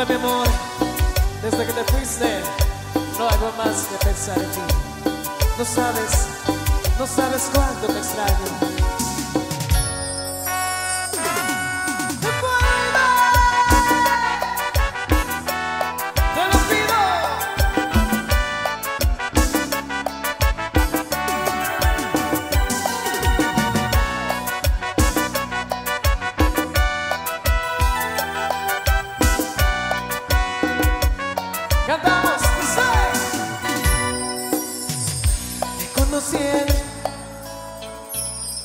Hola mi desde que te fuiste no hago más que pensar en ti. No sabes, no sabes cuánto te extraño.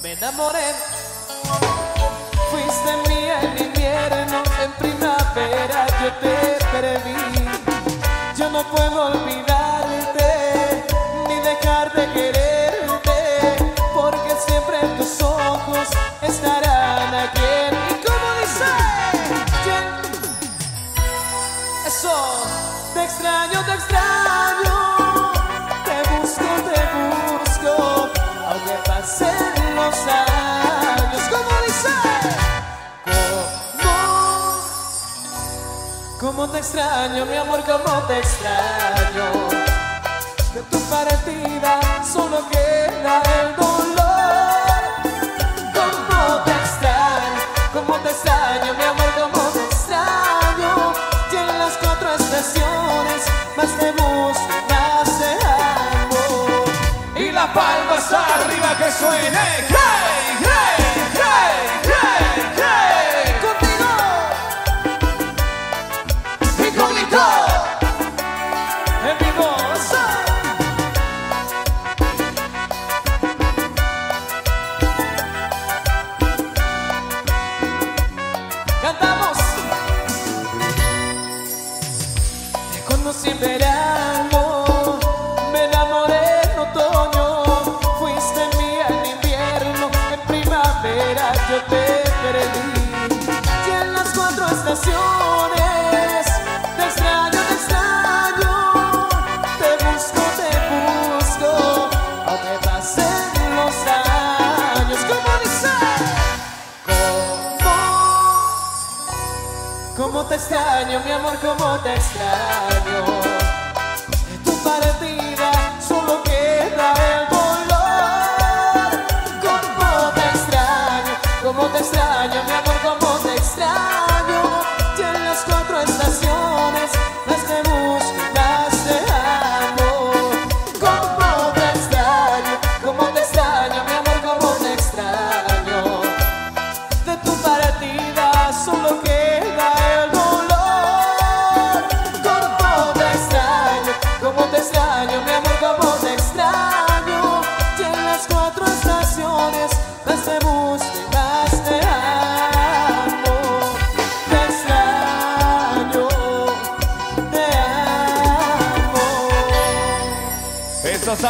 Me enamoré. Fuiste mía en invierno, en primavera yo te preví. Yo no puedo olvidarte ni dejar de quererte, porque siempre tus ojos estarán aquí. ¿Y como dice? Yo- eso, te extraño, te extraño, como te extraño, mi amor, como te extraño, de tu partida solo queda el dolor, como te extraño, como te extraño, mi amor, como te extraño. Y en las cuatro estaciones más te busco, más te amo. Y la palma está arriba que suene. Cantamos. Te conocí en verano, me enamoré en otoño, fuiste mía en invierno, en primavera yo te perdí. Y en las cuatro estaciones, cómo te extraño, mi amor, cómo te extraño. Tu partida cómo te extraño de amor, más más te amo. Estos